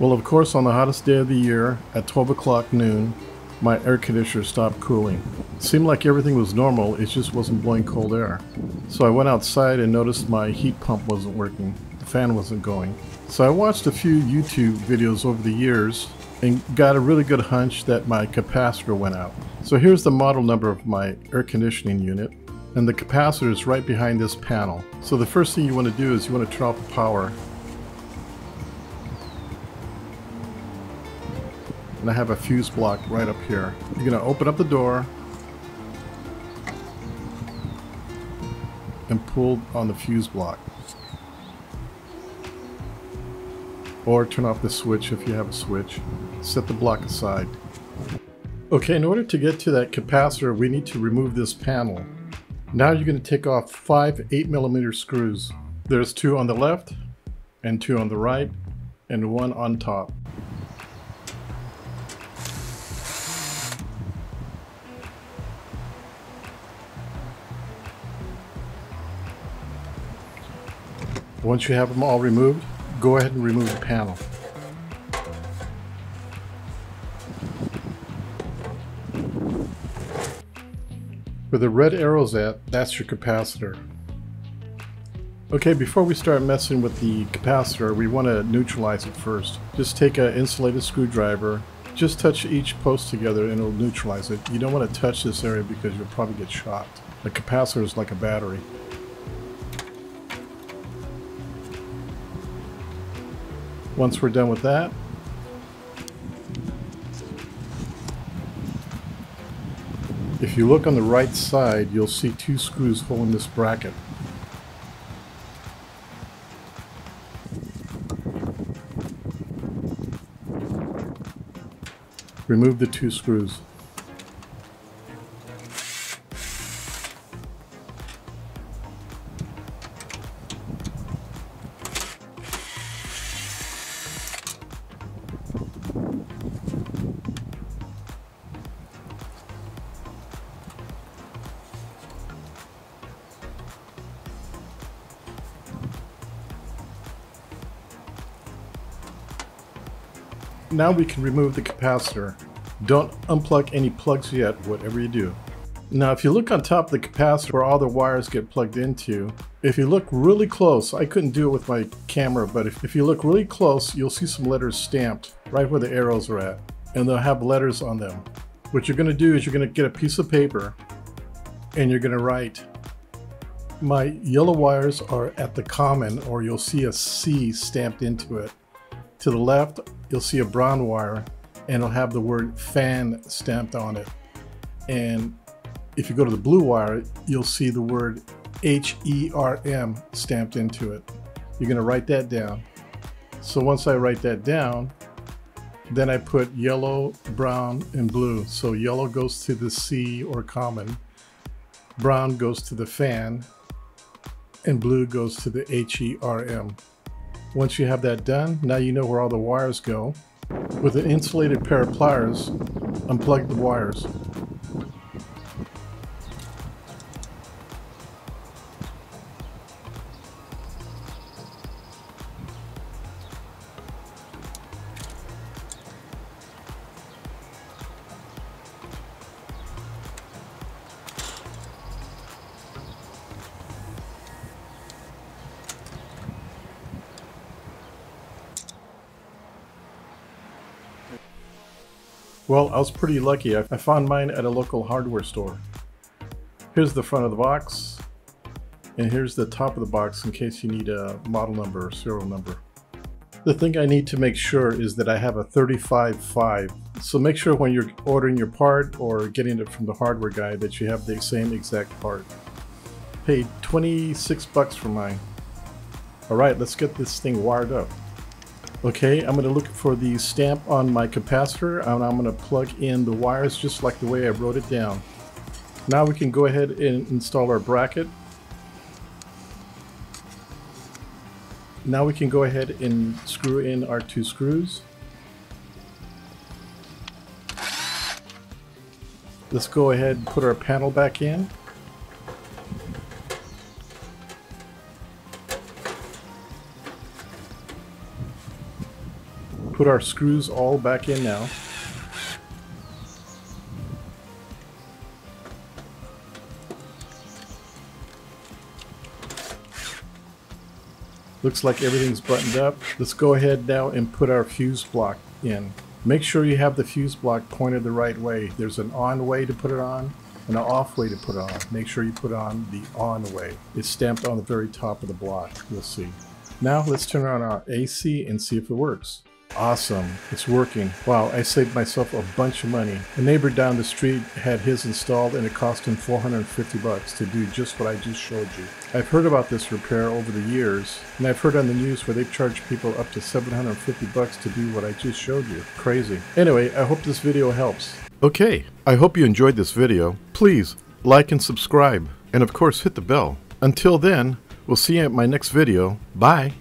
Well, of course, on the hottest day of the year, at 12 o'clock noon, my air conditioner stopped cooling. It seemed like everything was normal, it just wasn't blowing cold air. So I went outside and noticed my heat pump wasn't working, the fan wasn't going. So I watched a few YouTube videos over the years and got a really good hunch that my capacitor went out. So here's the model number of my air conditioning unit and the capacitor is right behind this panel. So the first thing you want to do is you want to turn off the power and I have a fuse block right up here. You're going to open up the door and pull on the fuse block. Or turn off the switch if you have a switch. Set the block aside. Okay, in order to get to that capacitor, we need to remove this panel. Now you're going to take off five 8 millimeter screws. There's two on the left, and two on the right, and one on top. Once you have them all removed, go ahead and remove the panel. Where the red arrow's at, that's your capacitor. Okay, before we start messing with the capacitor, we want to neutralize it first. Just take an insulated screwdriver, just touch each post together and it'll neutralize it. You don't want to touch this area because you'll probably get shocked. The capacitor is like a battery. Once we're done with that, if you look on the right side, you'll see two screws holding this bracket. Remove the two screws. Now we can remove the capacitor. Don't unplug any plugs yet, whatever you do. Now if you look on top of the capacitor where all the wires get plugged into, if you look really close, I couldn't do it with my camera, but if, if you look really close, you'll see some letters stamped right where the arrows are at, and they'll have letters on them. What you're gonna do is you're gonna get a piece of paper and you're gonna write, my yellow wires are at the common, or you'll see a C stamped into it. To the left, you'll see a brown wire and it'll have the word fan stamped on it. And if you go to the blue wire, you'll see the word H-E-R-M stamped into it. You're gonna write that down. So once I write that down, then I put yellow, brown, and blue. So yellow goes to the C or common, brown goes to the fan, and blue goes to the H-E-R-M. Once you have that done, now you know where all the wires go. With an insulated pair of pliers, unplug the wires. Well, I was pretty lucky. I found mine at a local hardware store. Here's the front of the box, and here's the top of the box in case you need a model number or serial number. The thing I need to make sure is that I have a 35.5. So make sure when you're ordering your part or getting it from the hardware guy that you have the same exact part. Paid 26 bucks for mine. Alright, let's get this thing wired up. Okay, I'm going to look for the stamp on my capacitor and I'm going to plug in the wires just like the way I wrote it down. Now we can go ahead and install our bracket. Now we can go ahead and screw in our two screws. Let's go ahead and put our panel back in. Put our screws all back in now. Looks like everything's buttoned up. Let's go ahead now and put our fuse block in. Make sure you have the fuse block pointed the right way. There's an on way to put it on and an off way to put it on. Make sure you put on the on way. It's stamped on the very top of the block. You'll see. Now let's turn on our AC and see if it works. Awesome, it's working. Wow, I saved myself a bunch of money. A neighbor down the street had his installed and it cost him 450 bucks to do just what I just showed you. I've heard about this repair over the years, and I've heard on the news where they charge people up to 750 bucks to do what I just showed you. Crazy. Anyway, I hope this video helps. Okay, I hope you enjoyed this video. Please like and subscribe, and of course hit the bell. Until then, we'll see you at my next video. Bye.